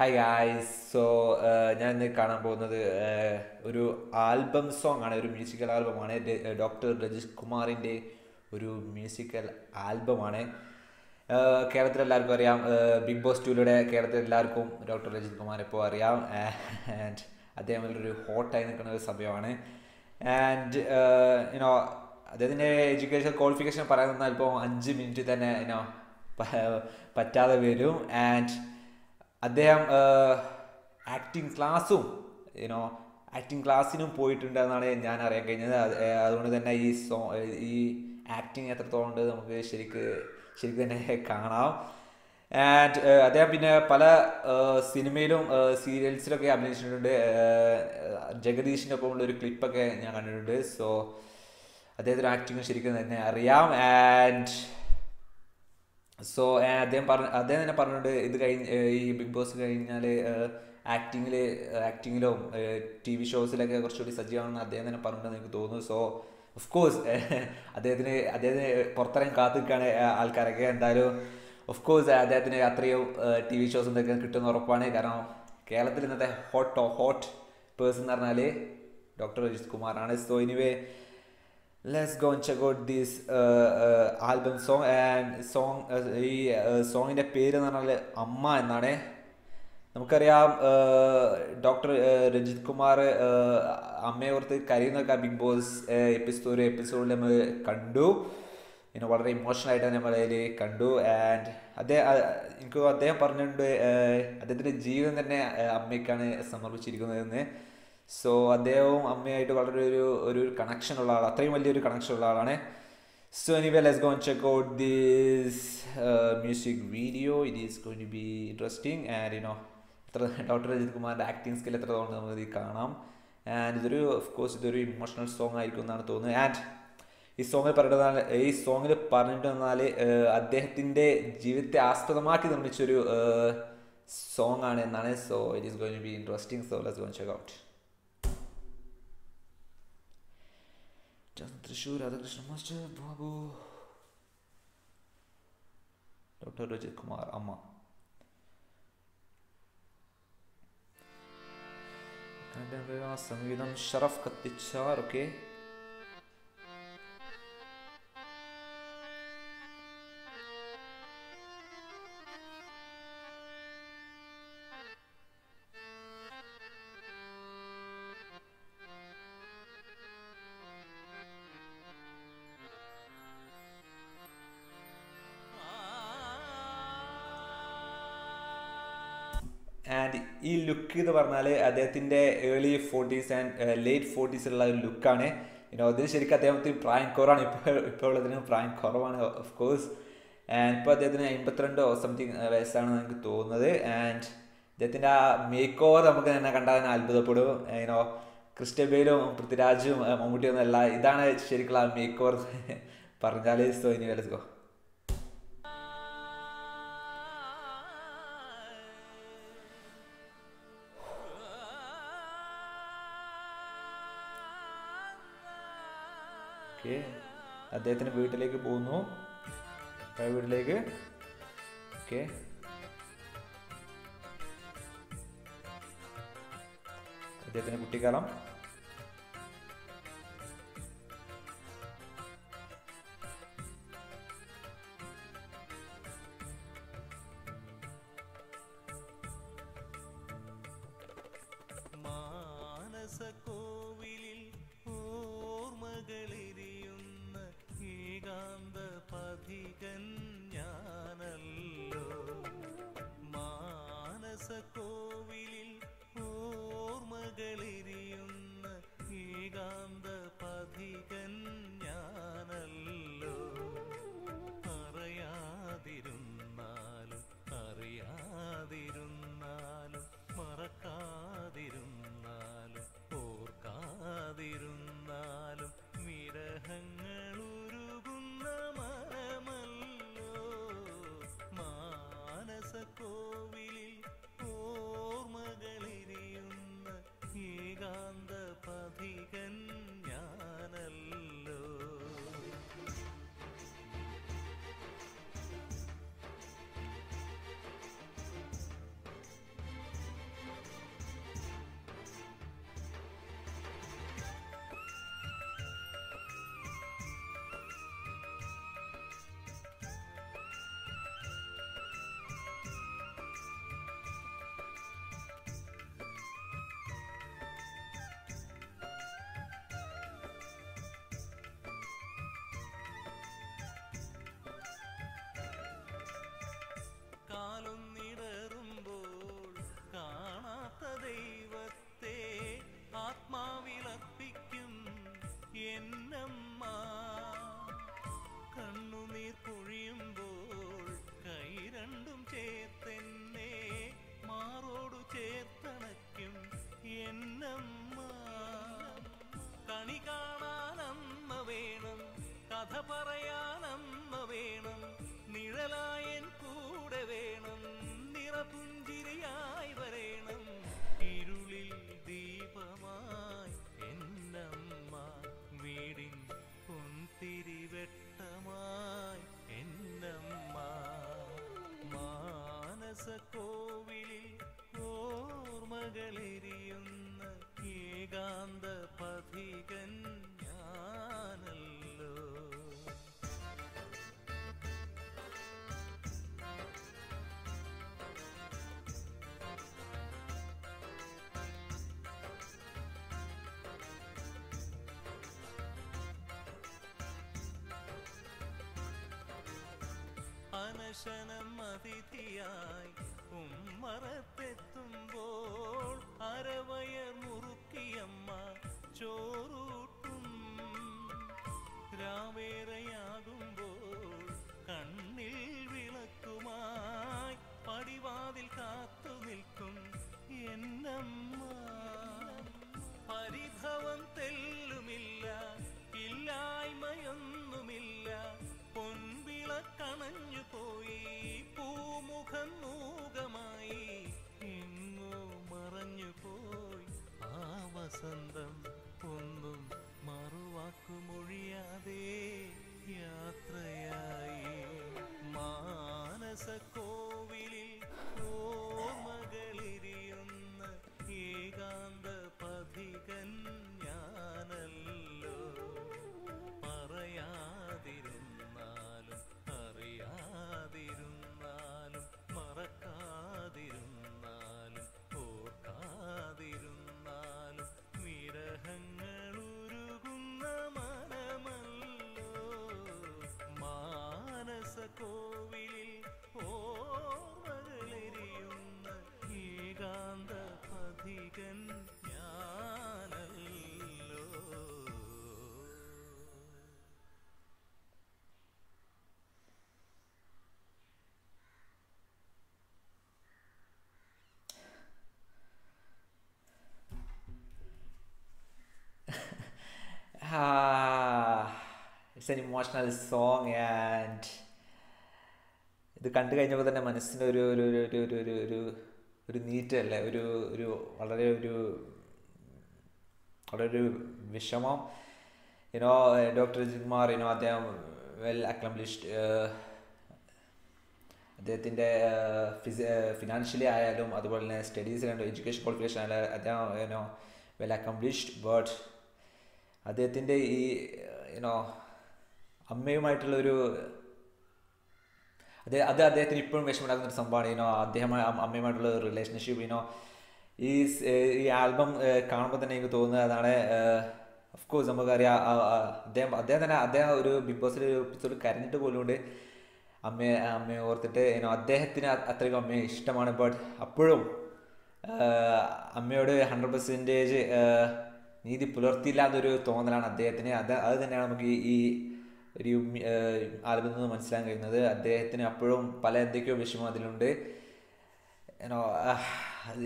Hi guys so ഞാൻ ഇന്ന് കാണാൻ പോകുന്നത് uh, ഒരു ആൽബം സോങ് ആണ് ഒരു മ്യൂസിക്കൽ ആൽബമാണ് ഡോക്ടർ രജിഷ് കുമാറിന്റെ ഒരു മ്യൂസിക്കൽ ആൽബമാണ് കേരളത്തിൽ എല്ലാവർക്കും അറിയാം. ബിഗ് ബോസ് ടൂലൂടെ കേരളത്തിൽ എല്ലാവർക്കും ഡോക്ടർ രജിത് കുമാർ ഇപ്പോൾ അറിയാം. ആൻഡ് അദ്ദേഹം ഒരു ഹോട്ടായി നിൽക്കുന്ന ഒരു സമയമാണ്. ആൻഡ് യുനോ അദ്ദേഹത്തിന്റെ എഡ്യൂക്കേഷൻ ക്വാളിഫിക്കേഷൻ പറയാൻ നിന്നാൽ ഇപ്പോൾ അഞ്ച് മിനിറ്റ് തന്നെ യുനോ പറ്റാതെ വരും. ആൻഡ് അദ്ദേഹം ആക്ടിങ് ക്ലാസ്സും യുനോ ആക്ടിങ് ക്ലാസ്സിനും പോയിട്ടുണ്ടെന്നാണ് ഞാൻ അറിയാൻ കഴിഞ്ഞത്. അതുകൊണ്ട് തന്നെ ഈ സോ ഈ ആക്ടിങ് എത്രത്തോളം ഉണ്ട് നമുക്ക് ശരിക്ക് ശരിക്കും തന്നെ കാണാം. ആൻഡ് അദ്ദേഹം പിന്നെ പല സിനിമയിലും സീരിയൽസിലൊക്കെ അഭിനയിച്ചിട്ടുണ്ട്. ജഗദീഷിന്റെ ഒപ്പമുള്ള ഒരു ക്ലിപ്പൊക്കെ ഞാൻ കണ്ടിട്ടുണ്ട്. സോ അദ്ദേഹത്തിന്റെ ആക്ടിങ് ശരിക്കും തന്നെ അറിയാം. ആൻഡ് സോ അദ്ദേഹം പറഞ്ഞ അദ്ദേഹം തന്നെ പറഞ്ഞിട്ടുണ്ട് ഇത് കഴിഞ്ഞ് ഈ ബിഗ് ബോസ് കഴിഞ്ഞാൽ ആക്ടിങ്ങിൽ ആക്ടിങ്ങിലും ടി വി ഷോസിലൊക്കെ കുറച്ചുകൂടി സജീവമാണെന്ന് അദ്ദേഹം തന്നെ പറഞ്ഞിട്ടുണ്ടെന്ന് എനിക്ക് തോന്നുന്നു. സോ ഓഫ് കോഴ്സ് അദ്ദേഹത്തിന് അദ്ദേഹത്തിന് പുറത്തിറങ്ങി കാത്തു നിൽക്കുകയാണ് ആൾക്കാരൊക്കെ. എന്തായാലും ഓഫ് കോഴ്സ് അദ്ദേഹത്തിന് അത്രയും ടി വി ഷോസ് എന്തൊക്കെ കിട്ടുമെന്ന് ഉറപ്പാണ്. കാരണം കേരളത്തിൽ ഇന്നത്തെ ഹോട്ട് ഹോട്ട് പേഴ്സൺ എന്ന് പറഞ്ഞാൽ ഡോക്ടർ രജിത് കുമാറാണ്. So anyway let's go check out these album song and song ഈ സോങ്ങിന്റെ പേര് എന്ന് പറഞ്ഞാൽ അമ്മ എന്നാണ്. നമുക്കറിയാം ഡോക്ടർ രഞ്ജിത് കുമാർ അമ്മയെ ഓർത്ത് കരയുന്നൊക്കെ ബിഗ് ബോസ് എപ്പിസോഡ് ഒരു എപ്പിസോഡിൽ നമ്മൾ കണ്ടു. പിന്നെ വളരെ ഇമോഷണൽ ആയിട്ട് നമ്മൾ അതിൽ കണ്ടു. ആൻഡ് അദ്ദേഹം എനിക്ക് അദ്ദേഹം പറഞ്ഞിട്ടുണ്ട് അദ്ദേഹത്തിന്റെ ജീവിതം തന്നെ അമ്മയ്ക്കാണ് സമർപ്പിച്ചിരിക്കുന്നതെന്ന്. സോ അദ്ദേഹവും അമ്മയായിട്ട് വളരെ ഒരു ഒരു കണക്ഷൻ ഉള്ള ആൾ അത്രയും വലിയൊരു കണക്ഷൻ ഉള്ള ആളാണ്. So anyway let's go check out this music video it is going to be interesting and you know എത്ര ഡോക്ടർ രജിത് കുമാറിന്റെ ആക്ടിങ് സ്കിൽ എത്ര തോന്നുന്നു നമുക്ക് കാണാം. ആൻഡ് ഇതൊരു ഓഫ് കോഴ്സ് ഇതൊരു ഇമോഷണൽ സോങ് ആയിരിക്കും എന്നാണ് തോന്നുന്നത്. ആൻഡ് ഈ സോങ്ങിൽ പറഞ്ഞാൽ ഈ സോങ്ങിൽ പറഞ്ഞിട്ട് വന്നാൽ അദ്ദേഹത്തിന്റെ ജീവിതത്തെ ആസ്പദമാക്കി നിർമ്മിച്ചൊരു സോങ് ആണ് എന്നാണ്. So it is going to be interesting so let's gone check out चंद्रशू Radha Krishna master Babu doctor Rajat Kumar अम्मा संगीतम शरफ कत्तिचार ओके okay? ആൻഡ് ഈ ലുക്ക് എന്ന് പറഞ്ഞാൽ അദ്ദേഹത്തിന്റെ ഏർലി ഫോർട്ടീസ് ആൻഡ് ലേറ്റ് ഉള്ള ഒരു ലുക്കാണ് അതിന് ശരിക്കും അദ്ദേഹത്തിന് പ്രായം കുറവാണ്. ഇപ്പോൾ ഇപ്പോൾ ഉള്ളതിന് പ്രായം കുറവാണ് ഓഫ് കോഴ്സ് ആൻഡ് ഇപ്പോൾ അദ്ദേഹത്തിന് അമ്പത്തിരണ്ടോ സംതിങ് വയസ്സാണ് എനിക്ക് തോന്നുന്നത്. ആൻഡ് അദ്ദേഹത്തിന്റെ ആ മേക്ക് ഓവർ നമുക്ക് തന്നെ കണ്ടാൽ തന്നെ അത്ഭുതപ്പെടും. ഇനോ ക്രിസ്റ്റബേലും പൃഥ്വിരാജും മമ്മൂട്ടിയൊന്നും അല്ല ഇതാണ് ശരിക്കുള്ള മേക്ക് ഓവർ പറഞ്ഞാൽ സോ ഇനി ലെറ്റ്സ് അദ്ദേഹത്തിന് വീട്ടിലേക്ക് പോകുന്നു. വീട്ടിലേക്ക്. ഓക്കെ. അദ്ദേഹത്തിന് കുട്ടിക്കാലം. सको കഥ പറയാ അനശനം അതിഥിയായി ഉമ്മറത്തെത്തുമ്പോൾ അരവയർ മുറുക്കിയമ്മ ചോറൂട്ടും രാവേറെയാകുമ്പോൾ പഥികൻ ഞാനല്ലോ. Ah, it's an emotional song and ഇത് കണ്ടു കഴിഞ്ഞപ്പോൾ തന്നെ മനസ്സിന് ഒരു ഒരു ഒരു ഒരു ഒരു ഒരു നീറ്റ് ഒരു ഒരു ഒരു വളരെ ഒരു വളരെ ഒരു വിഷമം. യുനോ ഡോക്ടർ ജികുമാർ യുനോ അദ്ദേഹം വെൽ അക്ലംബ്ലിഷ്ഡ് അദ്ദേഹത്തിന്റെ ഫിസി ഫിനാൻഷ്യലി ആയാലും അതുപോലെ തന്നെ സ്റ്റഡീസിലായാലും എഡ്യൂക്കേഷൻ ക്വാളിഫിക്കേഷൻ ആയാലും അദ്ദേഹം യുനോ വെൽ അക്കംപ്ലിഷ്ഡ് ബട്ട് അദ്ദേഹത്തിന്റെ ഈ യുനോ അമ്മയുമായിട്ടുള്ള ഒരു അത് അദ്ദേഹത്തിന് ഇപ്പോഴും വിഷമമുണ്ടാക്കുന്ന ഒരു സംഭവമാണ്. ഇനോ അദ്ദേഹം അമ്മയുമായിട്ടുള്ള റിലേഷൻഷിപ്പ് ഇനോ ഈ ഈ ആൽബം കാണുമ്പോൾ തന്നെ എനിക്ക് തോന്നുന്നത് അതാണ് ഓഫ് കോഴ്സ് നമുക്കറിയാം അദ്ദേഹം അദ്ദേഹം തന്നെ അദ്ദേഹം ഒരു ബിഗ് ബോസിൽ ഒരു എപ്പിസോഡ് കരഞ്ഞിട്ട് പോലുണ്ട്. അമ്മയെ അമ്മയെ ഓർത്തിട്ട് ഇനോ അദ്ദേഹത്തിന് അത്രയ്ക്കും അമ്മയെ ഇഷ്ടമാണ്. ബട്ട് അപ്പോഴും അമ്മയോട് ഹൺഡ്രഡ് പെർസെന്റേജ് നീതി പുലർത്തിയില്ല എന്നൊരു തോന്നലാണ് അദ്ദേഹത്തിന്. അത് അത് തന്നെയാണ് നമുക്ക് ഈ ഒരു ആൽബത്തിൽ നിന്ന് മനസ്സിലാൻ കഴിയുന്നത്? അദ്ദേഹത്തിന് അപ്പോഴും പല എന്തൊക്കെയോ വിഷമം അതിലുണ്ട്.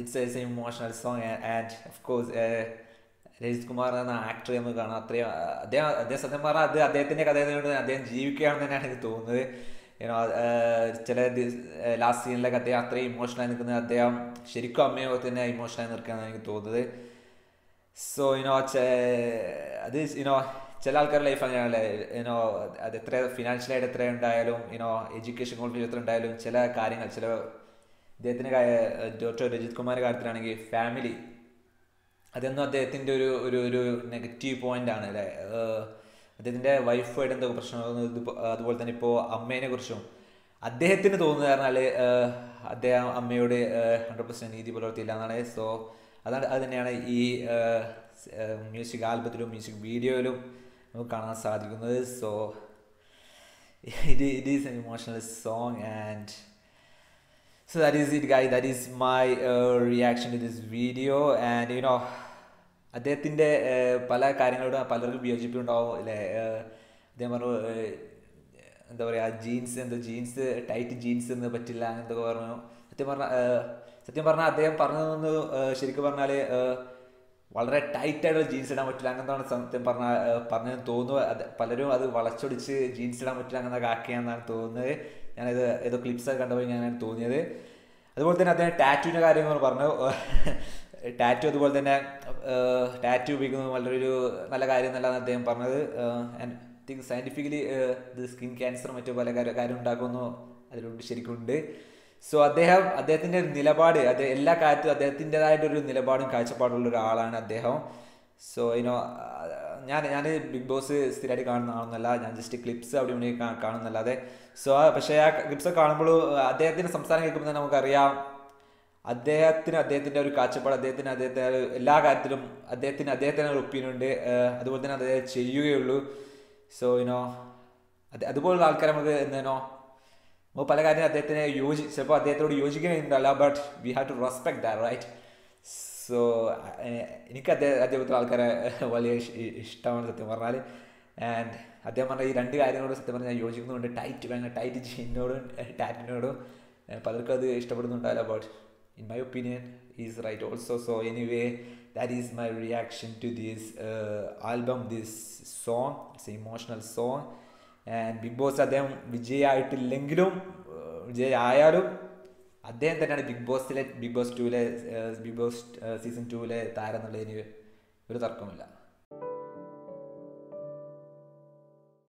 It's emotional song and of course Rajith Kumar എന്ന ആക്ടർ നമുക്ക് കാണാം അത്രയും അദ്ദേഹം അദ്ദേഹം സത്യം പറഞ്ഞാൽ അത് അദ്ദേഹത്തിന്റെ കഥയോട് അദ്ദേഹം ജീവിക്കുകയാണെന്ന് തന്നെയാണ് എനിക്ക് തോന്നുന്നത്. യുനോ ചില ലാസ്റ്റ് സീനിലൊക്കെ അദ്ദേഹം അത്രയും ഇമോഷണലായി നിൽക്കുന്നത് അദ്ദേഹം ശരിക്കും അമ്മയോ തന്നെ ഇമോഷണലായി നിൽക്കുകയാണെന്നാണ് എനിക്ക് തോന്നുന്നത്. സോ യുനോ അത് യുനോ ചില ആൾക്കാരുടെ ലൈഫ് അങ്ങനെയാണല്ലേ യുനോ അത് എത്ര ഫിനാൻഷ്യലായിട്ട് എത്ര ഉണ്ടായാലും യുനോ എഡ്യൂക്കേഷൻ ക്വാളിറ്റി എത്ര ഉണ്ടായാലും ചില കാര്യങ്ങൾ ചില അദ്ദേഹത്തിന് ഡോക്ടർ രജിത് കുമാറിന്റെ കാര്യത്തിലാണെങ്കിൽ ഫാമിലി അതൊന്നും അദ്ദേഹത്തിന്റെ ഒരു ഒരു ഒരു നെഗറ്റീവ് പോയിന്റ് ആണ് അല്ലേ? അദ്ദേഹത്തിന്റെ വൈഫായിട്ട് എന്തൊക്കെ പ്രശ്നങ്ങൾ അതുപോലെ തന്നെ ഇപ്പോൾ അമ്മേനെ കുറിച്ചും അദ്ദേഹത്തിന് തോന്നുന്നത് പറഞ്ഞാൽ അദ്ദേഹം അമ്മയോട് ഹൺഡ്രഡ് പെർസെന്റ് നീതി പുലർത്തിയില്ല എന്നാണ്. സോ അതാണ് അത് തന്നെയാണ് ഈ മ്യൂസിക് ആൽബത്തിലും മ്യൂസിക് വീഡിയോയിലും നമുക്ക് കാണാൻ സാധിക്കുന്നത്. So it it is an emotional song and so that is it guy That is my reaction reaction to video and you know, അദ്ദേഹത്തിന്റെ പല കാര്യങ്ങളോടും പലർക്കും വിയോജിപ്പുണ്ടാവും അല്ലേ? അദ്ദേഹം പറഞ്ഞു എന്താ പറയുക ജീൻസ് എന്താ ജീൻസ് ടൈറ്റ് ജീൻസ് എന്ന് പറ്റില്ല എന്തൊക്കെ പറഞ്ഞു. സത്യം പറഞ്ഞ സത്യം പറഞ്ഞാൽ അദ്ദേഹം പറഞ്ഞതെന്ന് ശരിക്കും പറഞ്ഞാൽ വളരെ ടൈറ്റായിട്ടുള്ള ജീൻസ് ഇടാൻ പറ്റില്ല. അങ്ങനത്താണ് സത്യം പറഞ്ഞ പറഞ്ഞതെന്ന് തോന്നുന്നു. അത് പലരും അത് വളച്ചൊടിച്ച് ജീൻസ് ഇടാൻ പറ്റില്ല അങ്ങനെ കാക്കിയാണെന്നാണ് തോന്നുന്നത്. ഞാനത് ഏതോ ക്ലിപ്സ് കണ്ടപ്പോൾ ഞാനാണ് തോന്നിയത്. അതുപോലെ തന്നെ അദ്ദേഹം ടാറ്റുവിന്റെ കാര്യങ്ങൾ പറഞ്ഞു ടാറ്റു അതുപോലെ തന്നെ ടാറ്റു ഉപയോഗിക്കുന്നത് വളരെയൊരു നല്ല കാര്യം എന്നല്ലാന്ന് അദ്ദേഹം പറഞ്ഞത്. ഐ തിങ്ക് സയന്റിഫിക്കലി ഇത് സ്കിൻ ക്യാൻസർ മറ്റു പല കാര്യം കാര്യം ഉണ്ടാക്കുമെന്നോ അതിലുണ്ട് ശരിക്കുണ്ട് സോ അദ്ദേഹം അദ്ദേഹത്തിന്റെ ഒരു നിലപാട് അദ്ദേഹം എല്ലാ കാര്യത്തിലും അദ്ദേഹത്തിന്റെതായിട്ടൊരു നിലപാടും കാഴ്ചപ്പാടുള്ള ഒരാളാണ് അദ്ദേഹം. സോ ഇനോ ഞാൻ ഞാൻ ബിഗ് ബോസ് സ്ഥിരമായിട്ട് കാണുന്ന ആളൊന്നല്ല ഞാൻ ജസ്റ്റ് ക്ലിപ്സ് അവിടെ ഇവിടെ കാണുന്നല്ലാതെ. സോ പക്ഷേ ആ ക്ലിപ്സ് കാണുമ്പോൾ അദ്ദേഹത്തിന്റെ സംസാരം കേൾക്കുമ്പോൾ തന്നെ നമുക്കറിയാം. അദ്ദേഹത്തിന് അദ്ദേഹത്തിന്റെ ഒരു കാഴ്ചപ്പാട് അദ്ദേഹത്തിന് ഒരു എല്ലാ കാര്യത്തിലും അദ്ദേഹത്തിന് അദ്ദേഹത്തിന് ഒരു ഒപ്പീനിയൻ ഉണ്ട്. അതുപോലെ തന്നെ അദ്ദേഹം ചെയ്യുകയുള്ളൂ. സോ ഇനോ അത് അതുപോലുള്ള ആൾക്കാരെ നമുക്ക് എന്തേനോ നമുക്ക് പല കാര്യം അദ്ദേഹത്തിന് യോജി ചിലപ്പോൾ അദ്ദേഹത്തോട് യോജിക്കുന്നുണ്ടല്ല but we have to respect that right so എനിക്ക് അദ്ദേഹം അദ്ദേഹത്തിലെ ആൾക്കാരെ വലിയ ഇഷ്- ഇഷ്ടമാണ് സത്യം പറഞ്ഞാൽ ആൻഡ് അദ്ദേഹം പറഞ്ഞ ഈ രണ്ട് കാര്യങ്ങളോട് സത്യം പറഞ്ഞാൽ ഞാൻ യോജിക്കുന്നുണ്ട്. ടൈറ്റ് ഭയങ്കര ടൈറ്റ് ജീനോടും ടാറ്റിനോടും. പലർക്കും അത് ഇഷ്ടപ്പെടുന്നുണ്ടാവില്ല but in my opinion is right also so anyway that is my reaction to these album these song it's emotional song Bigg Boss അദ്ദേഹം വിജയമായിട്ടില്ലെങ്കിലും വിജയമായാലും അദ്ദേഹം തന്നെയാണ് ബിഗ് ബോസിലെ ബിഗ് ബോസ് ടൂവിലെ ബിഗ് ബോസ് സീസൺ ടൂവിലെ താരം എന്നുള്ളതിന് ഒരു തർക്കമില്ല